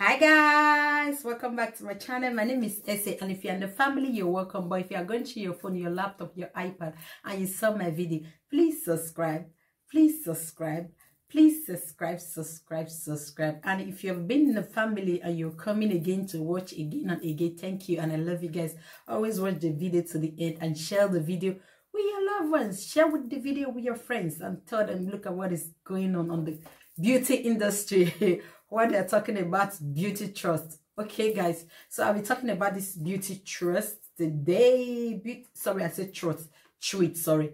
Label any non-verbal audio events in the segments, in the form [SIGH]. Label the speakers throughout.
Speaker 1: Hi guys, welcome back to my channel. My name is Essie and if you're in the family, you're welcome. But if you are going to your phone, your laptop, your iPad and you saw my video, please subscribe. Please subscribe. Please subscribe, subscribe, subscribe. And if you've been in the family and you're coming again to watch again and again, thank you and I love you guys. Always watch the video to the end and share the video with your loved ones. Share with the video with your friends and tell them look at what is going on on the beauty industry [LAUGHS] when they're talking about beauty trust. Okay, guys. So I'll be talking about this beauty trust today. Be sorry, I said trust. Treat, sorry.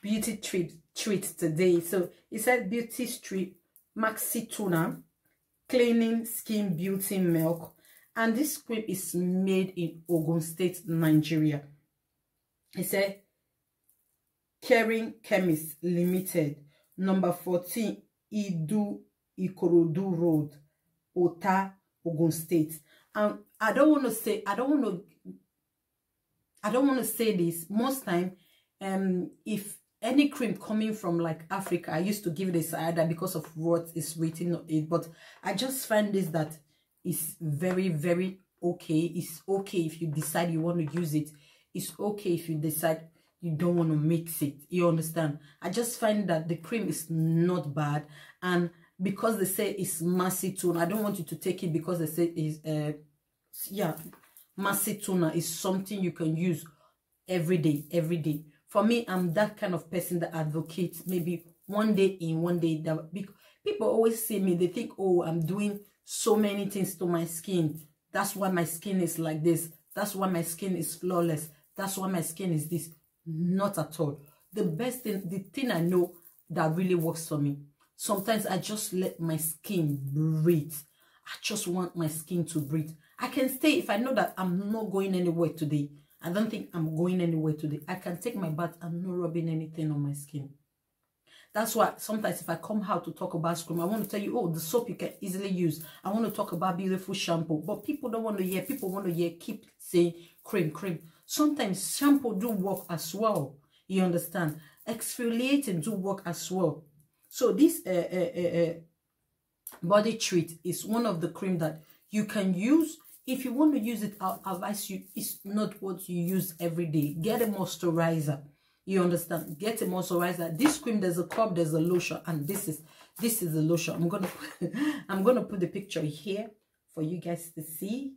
Speaker 1: Beauty treat treat today. So it said beauty street maxi tuna cleaning skin beauty milk. And this cream is made in Ogun State, Nigeria. It said Caring Chemist Limited, number 14, Idu Ikorodu Road, Ota, Ogun State. And I don't want to say, I don't want to, I don't want to say this. Most time, um, if any cream coming from like Africa, I used to give this either because of what is written on it. But I just find this that is very, very okay. It's okay if you decide you want to use it. It's okay if you decide you don't want to mix it. You understand? I just find that the cream is not bad. And because they say it's massy tuna, I don't want you to take it because they say it's, uh yeah, massy tuna is something you can use every day, every day. For me, I'm that kind of person that advocates maybe one day in, one day that people always see me, they think, oh, I'm doing so many things to my skin. That's why my skin is like this. That's why my skin is flawless. That's why my skin is this. Not at all. The best thing, the thing I know that really works for me Sometimes I just let my skin breathe. I just want my skin to breathe. I can stay if I know that I'm not going anywhere today. I don't think I'm going anywhere today. I can take my bath and not rubbing anything on my skin. That's why sometimes if I come out to talk about scrum, I want to tell you, oh, the soap you can easily use. I want to talk about beautiful shampoo. But people don't want to hear. People want to hear, keep saying cream, cream. Sometimes shampoo do work as well. You understand? Exfoliating do work as well. So this uh, uh, uh, body treat is one of the cream that you can use. If you want to use it, I'll advise you, it's not what you use every day. Get a moisturizer. You understand? Get a moisturizer. This cream, there's a cup, there's a lotion, and this is this is the lotion. I'm gonna [LAUGHS] I'm gonna put the picture here for you guys to see.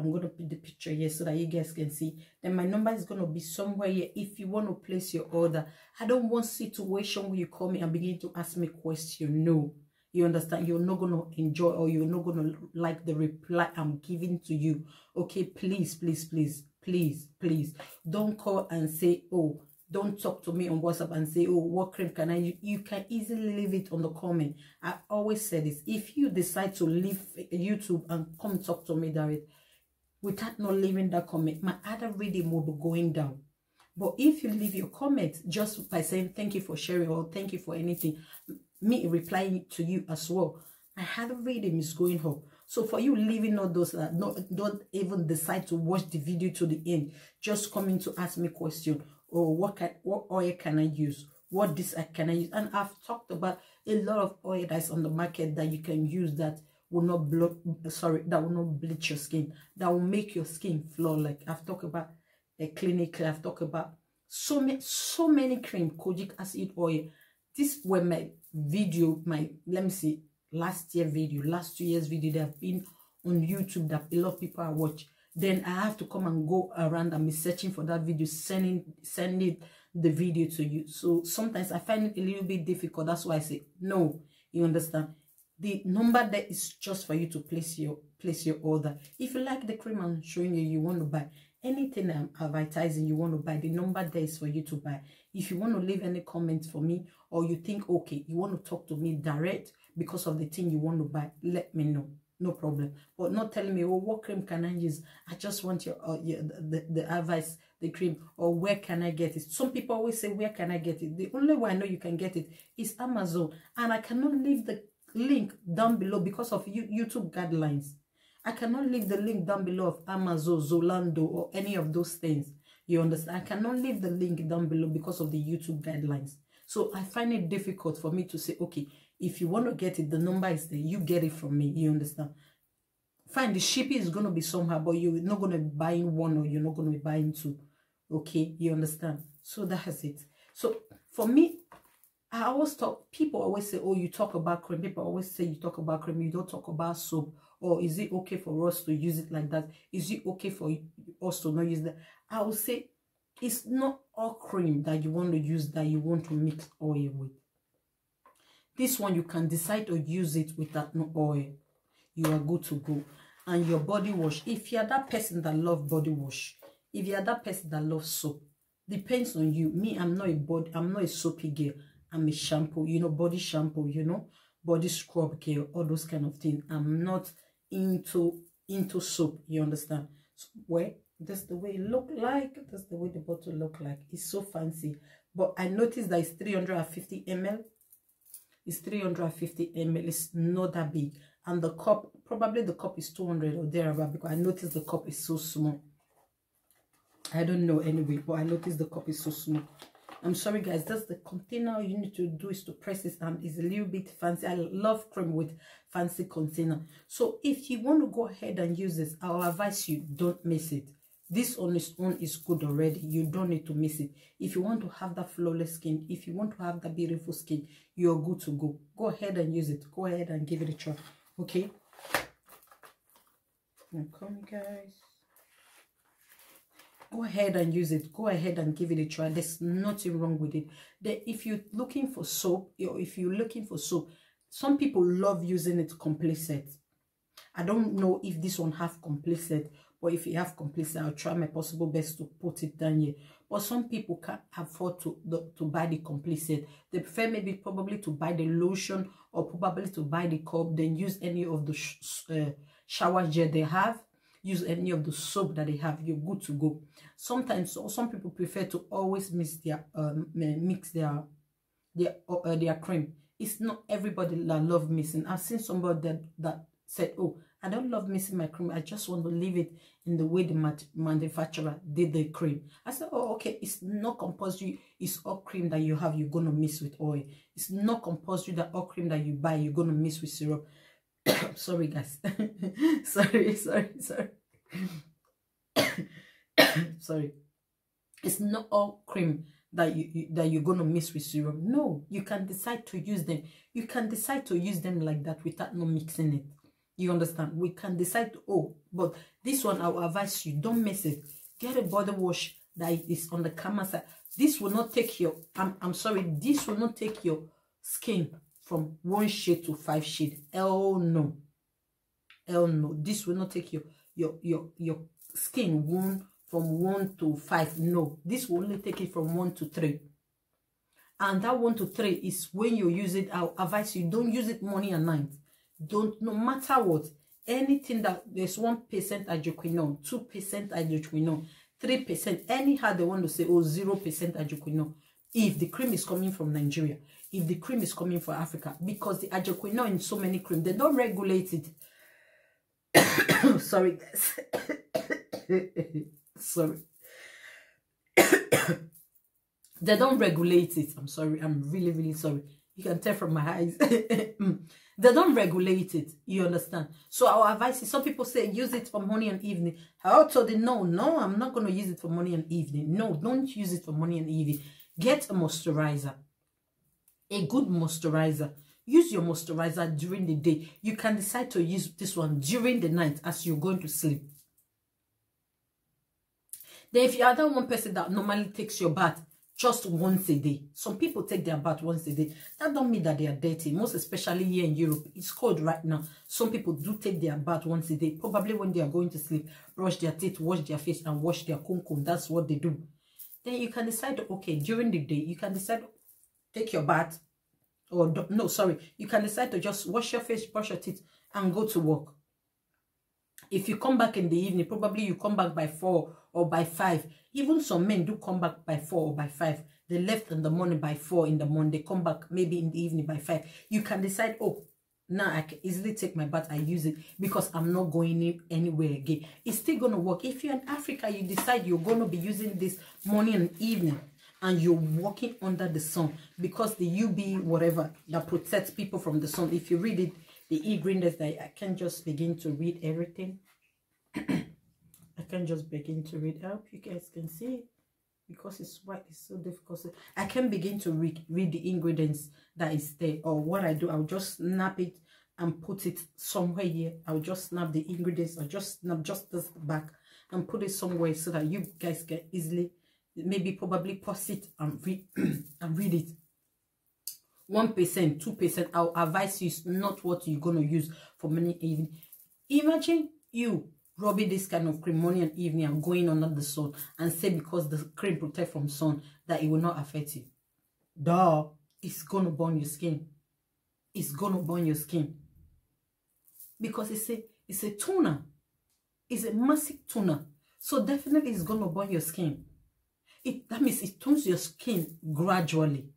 Speaker 1: I'm going to put the picture here so that you guys can see. Then my number is going to be somewhere here if you want to place your order. I don't want situation where you call me and begin to ask me question. No. You understand? You're not going to enjoy or you're not going to like the reply I'm giving to you. Okay, please, please, please, please, please. Don't call and say, oh, don't talk to me on WhatsApp and say, oh, what cream can I use? You can easily leave it on the comment. I always say this. If you decide to leave YouTube and come talk to me direct, without not leaving that comment, my other reading will be going down. But if you leave your comment just by saying thank you for sharing or thank you for anything, me replying to you as well, my other reading is going up. So for you leaving all those that uh, not don't even decide to watch the video to the end, just coming to ask me question or oh, what can what oil can I use? What this I can I use? And I've talked about a lot of oil that's on the market that you can use that will not block sorry that will not bleach your skin. That will make your skin flow. Like i've talked about a clinic i've talked about so many so many cream kojic acid oil. This were my video my let me see last year video last two years video that have been on youtube that a lot of people are watch then i have to come and go around and be searching for that video sending sending the video to you. So sometimes i find it a little bit difficult. That's why i say no. You understand the number there is just for you to place your place your order. If you like the cream i'm showing you you want to buy anything i'm advertising you want to buy the number there is for you to buy. If you want to leave any comments for me or you think okay you want to talk to me direct because of the thing you want to buy let me know. No problem. But not telling me oh what cream can i use? I just want your, uh, your the, the advice the cream. Or where can i get it? Some people always say where can i get it? The only way i know you can get it is amazon. And i cannot leave the link down below because of YouTube guidelines. I cannot leave the link down below of Amazon, Zalando, or any of those things. You understand? I cannot leave the link down below because of the YouTube guidelines. So I find it difficult for me to say, okay, if you want to get it, the number is there. You get it from me. You understand? fine the shipping is going to be somehow but you're not going to be buying one or you're not going to be buying two okay you understand so that has it so for me i always talk people always say oh you talk about cream. People always say you talk about cream you don't talk about soap. Or is it okay for us to use it like that? Is it okay for us to not use that? I will say it's not all cream that you want to use that you want to mix oil with. This one you can decide to use it without no oil. You are good to go. And your body wash. If you're that person that love body wash if you're that person that loves soap depends on you. Me i'm not a body i'm not a soapy girl i'm a shampoo you know body shampoo you know body scrub care, all those kind of things i'm not into into soap you understand? So, well that's the way it look like that's the way the bottle look like. It's so fancy. But i noticed that it's 350 ml it's 350 ml it's not that big. And the cup probably the cup is 200 or thereabout because i noticed the cup is so small. I don't know anyway but i noticed the cup is so small i'm sorry guys. That's the container you need to do is to press this and it's a little bit fancy. I love cream with fancy container. So if you want to go ahead and use this i'll advise you don't miss it. This on its own is good already. You don't need to miss it. If you want to have that flawless skin if you want to have that beautiful skin you're good to go. Go ahead and use it. Go ahead and give it a try. Okay? Now come guys go ahead and use it. Go ahead and give it a try. There's nothing wrong with it. That if you're looking for soap or if you're looking for soap some people love using it complete set i don't know if this one have complete set but if you have complete i'll try my possible best to put it down here. But some people can't afford to to buy the complete set they prefer maybe probably to buy the lotion or probably to buy the cup then use any of the sh uh, shower gel they have use any of the soap that they have you're good to go sometimes some people prefer to always mix their um, mix their their uh, their cream it's not everybody that love mixing i've seen somebody that that said oh I don't love mixing my cream. I just want to leave it in the way the manufacturer did the cream. I said, oh, okay, it's not compulsory. It's all cream that you have, you're to mix with oil. It's not compulsory that all cream that you buy, you're to mix with syrup. [COUGHS] sorry, guys. [LAUGHS] sorry, sorry, sorry. [COUGHS] sorry. It's not all cream that you, you, that you're to mix with syrup. No, you can decide to use them. You can decide to use them like that without no mixing it. You understand? We can decide to, oh, but this one I will advise you, don't miss it. Get a body wash that is on the camera side. This will not take your, I'm, I'm sorry, this will not take your skin from one shade to five shade. Hell no. Hell no. This will not take your, your, your, your skin one from one to five. No. This will only take it from one to three and that one to three is when you use it i'll advise you don't use it morning and night don't no matter what anything that there's one percent hydroquinone two percent hydroquinone three percent anyhow they want to say oh zero percent hydroquinone if the cream is coming from nigeria if the cream is coming from africa because the hydroquinone in so many cream they don't regulate it [COUGHS] sorry guys [COUGHS] sorry [COUGHS] they don't regulate it i'm sorry i'm really really sorry you can tell from my eyes [LAUGHS] mm. They don't regulate it. You understand? So our advice is some people say use it for morning and evening. I also they no, no, I'm not going to use it for morning and evening. No, don't use it for morning and evening. Get a moisturizer. A good moisturizer. Use your moisturizer during the day. You can decide to use this one during the night as you're going to sleep. Then if you are that one person that normally takes your bath, just once a day. Some people take their bath once a day. That don't mean that they are dirty. Most especially here in Europe. It's cold right now. Some people do take their bath once a day. Probably when they are going to sleep, brush their teeth, wash their face, and wash their kumkum. That's what they do. Then you can decide, okay, during the day, you can decide, take your bath. Or, no, sorry. You can decide to just wash your face, brush your teeth, and go to work. If you come back in the evening, probably you come back by 4 or by 5. Even some men do come back by 4 or by 5. They left in the morning by 4 in the morning. They come back maybe in the evening by 5. You can decide, oh, now I can easily take my bath and use it because I'm not going anywhere again. It's still going to work. If you're in Africa, you decide you're going to be using this morning and evening and you're walking under the sun because the UV whatever that protects people from the sun. If you read it, the ingredients that I can just begin to read everything. [CLEARS THROAT] I can just begin to read. Hope you guys can see because it's white. It's so difficult. I can begin to read read the ingredients that is there. Or what I do, I'll just snap it and put it somewhere here. I'll just snap the ingredients. I'll just snap just this back and put it somewhere so that you guys can easily maybe probably pause it and read [CLEARS THROAT] and read it one percent two percent i'll advise you is not what you're going to use for many evening imagine you rubbing this kind of cream morning and evening and going under the sun and say because the cream protect from sun that it will not affect you. Duh it's to burn your skin. It's to burn your skin. Because it's a it's a toner it's a massive toner so definitely it's to burn your skin. It that means it tones your skin gradually.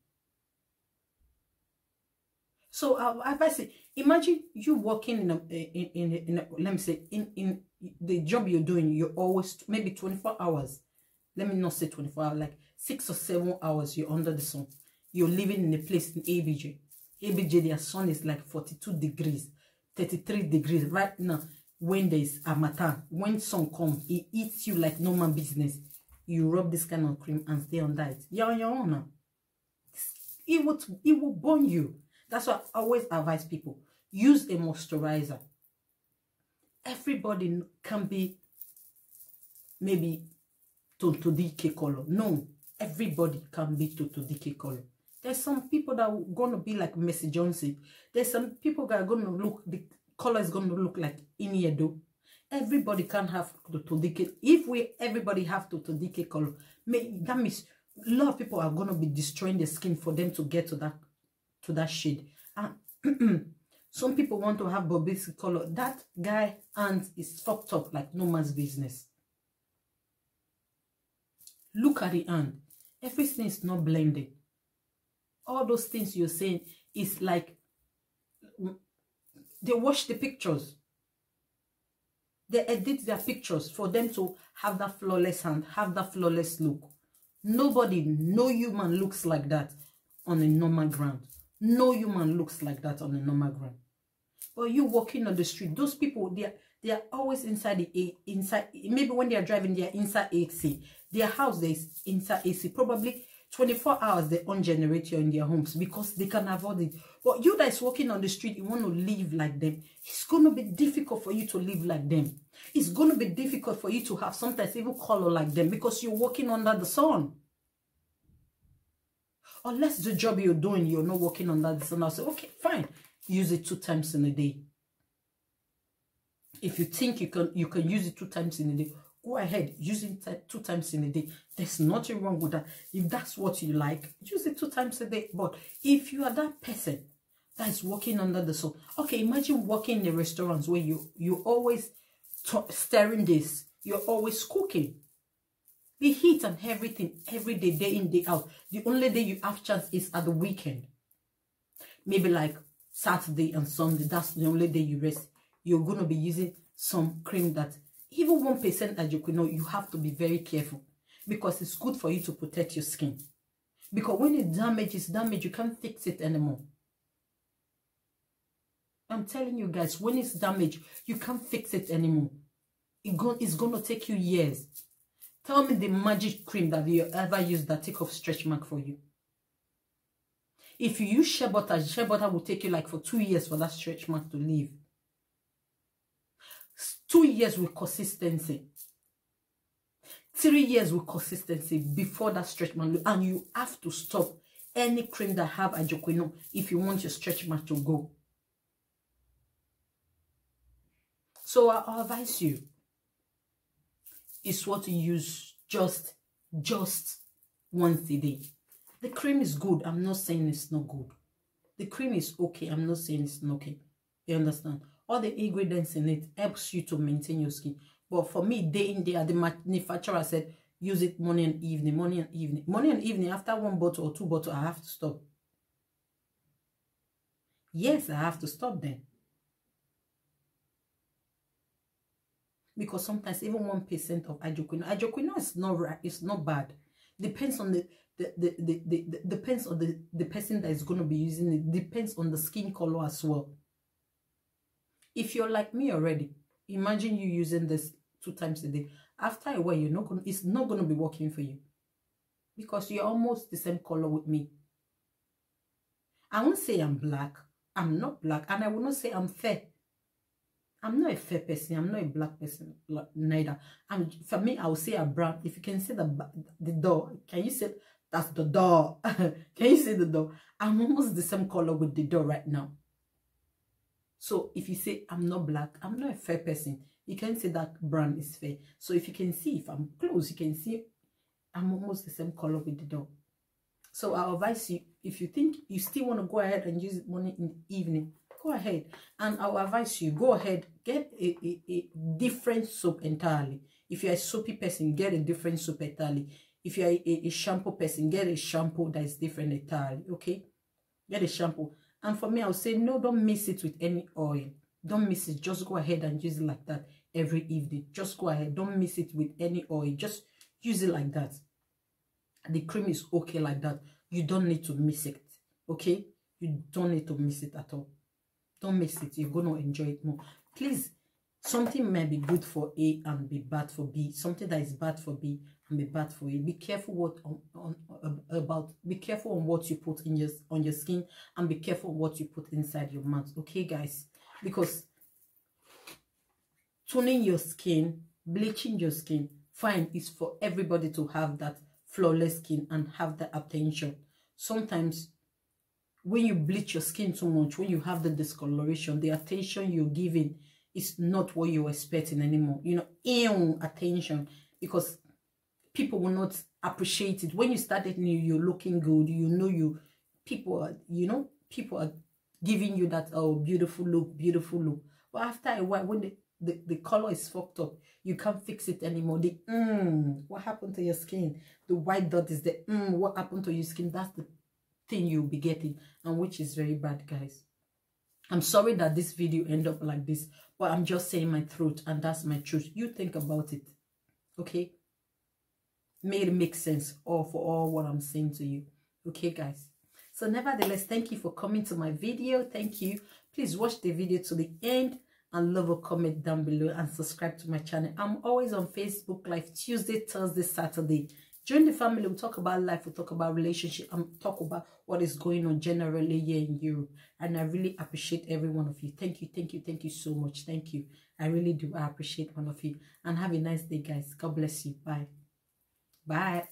Speaker 1: So uh, I say, imagine you walking in a in in, in a, let me say in in the job you're doing. You're always maybe 24 hours. Let me not say 24 hours, like six or seven hours. You're under the sun. You're living in a place in ABJ. ABJ, their sun is like 42 degrees, 33 degrees right now. When there's harmattan, when sun comes, it eats you like normal business. You rub this kind of cream and stay on diet. You're on your own now. It will, it will burn you. That's why I always advise people. Use a moisturizer. Everybody can be maybe Tonto Dikeh color. No, everybody can be Tonto Dikeh color. There's some people that are going to be like Mercy Johnson. There's some people that are going to look, the color is going to look like Ini Edo. Everybody can have Tonto Dikeh. If we, everybody have Tonto Dikeh color, may, that means a lot of people are going to be destroying the skin for them to get to that to that shade. And [CLEARS THROAT] some people want to have Bobrisky color. That guy and is fucked up like no man's business. Look at the hand. Everything is not blended. All those things you're saying is like they watch the pictures. They edit their pictures for them to have that flawless hand, have that flawless look. Nobody, no human looks like that on a normal ground. No human looks like that on a normal ground. But you walking on the street, those people, they are, they are always inside the inside. Maybe when they are driving, they are inside AC. Their house is inside AC. Probably 24 hours they on generator in their homes because they can avoid it. But you that is walking on the street, you want to live like them. It's going to be difficult for you to live like them. It's going to be difficult for you to have sometimes even color like them because you're walking under the sun unless the job you're doing, you're not working on that, and I'll say, okay, fine, use it two times in a day. If you think you can, you can use it two times in a day, go ahead, use it two times in a day. There's nothing wrong with that. If that's what you like, use it two times a day. But if you are that person that is working under the sun, okay, imagine working in a restaurant where you you always stirring this, you're always cooking the heat and everything every day, day in, day out. The only day you have chance is at the weekend. Maybe like Saturday and Sunday. That's the only day you rest. You're going to be using some cream that even 1% as you could know, you have to be very careful because it's good for you to protect your skin. Because when it damages, damage, you can't fix it anymore. I'm telling you guys, when it's damaged, you can't fix it anymore. It go, it's going to take you years. Tell me the magic cream that you ever used that take off stretch mark for you. If you use shea butter, shea butter will take you like for two years for that stretch mark to leave. Two years with consistency. Three years with consistency before that stretch mark. And you have to stop any cream that have hydroquinone if you want your stretch mark to go. So I advise you is what you use just just once a day. The cream is good. I'm not saying it's not good. The cream is okay. I'm not saying it's not okay. You understand? All the ingredients in it helps you to maintain your skin. But for me, day in, day out, the manufacturer said, use it morning and evening, morning and evening. Morning and evening, after one bottle or two bottles, I have to stop. Yes, I have to stop then. because sometimes even one percent of hydroquinone, hydroquinone is not right, it's not bad. Depends on the the, the, the, depends on the, the person that is going to be using it. Depends on the skin color as well. If you're like me already, imagine you using this two times a day. After a while, you're not gonna, it's not going to be working for you because you're almost the same color with me. I won't say I'm black. I'm not black. And I will not say I'm fair. I'm not a fair person. I'm not a black person neither. And for me, I will say a brown. If you can see the the door, can you say that's the door? [LAUGHS] can you see the door? I'm almost the same color with the door right now. So if you say I'm not black, I'm not a fair person. You can say that brown is fair. So if you can see, if I'm close, you can see I'm almost the same color with the door. So I advise you, if you think you still want to go ahead and use money in the evening, go ahead. And I'll advise you, go ahead, get a, a, a different soap entirely. If you're a soapy person, get a different soap entirely. If you're a, a, shampoo person, get a shampoo that is different entirely, okay? Get a shampoo. And for me, I'll say, no, don't mix it with any oil. Don't miss it. Just go ahead and use it like that every evening. Just go ahead. Don't miss it with any oil. Just use it like that the cream is okay like that you don't need to miss it okay you don't need to miss it at all don't miss it you're gonna enjoy it more please something may be good for a and be bad for b. Something that is bad for b and be bad for a. Be careful what on, on, about be careful on what you put in your on your skin and be careful what you put inside your mouth. Okay guys? Because tuning your skin bleaching your skin fine is for everybody to have that flawless skin and have the attention. Sometimes when you bleach your skin too much, when you have the discoloration, the attention you're giving is not what you're expecting anymore. You know, ew, attention because people will not appreciate it. When you started new, you're looking good. You know you people are, you know, people are giving you that oh beautiful look, beautiful look. But after a while, when the, the, the color is fucked up, you can't fix it anymore. The mm, what happened to your skin? The white dot is the mm, what happened to your skin? That's the thing you'll be getting, and which is very bad, guys. I'm sorry that this video end up like this, but I'm just saying my truth, and that's my truth. You think about it, okay? May it make sense all for all what I'm saying to you, okay, guys? So nevertheless, thank you for coming to my video. Thank you. Please watch the video to the end and leave a comment down below and subscribe to my channel. I'm always on Facebook Live Tuesday, Thursday, Saturday. Join the family. We'll talk about life. We'll talk about relationship. and talk about what is going on generally here in Europe. And I really appreciate every one of you. Thank you, thank you, thank you so much. Thank you. I really do. I appreciate one of you. And have a nice day, guys. God bless you. Bye. Bye.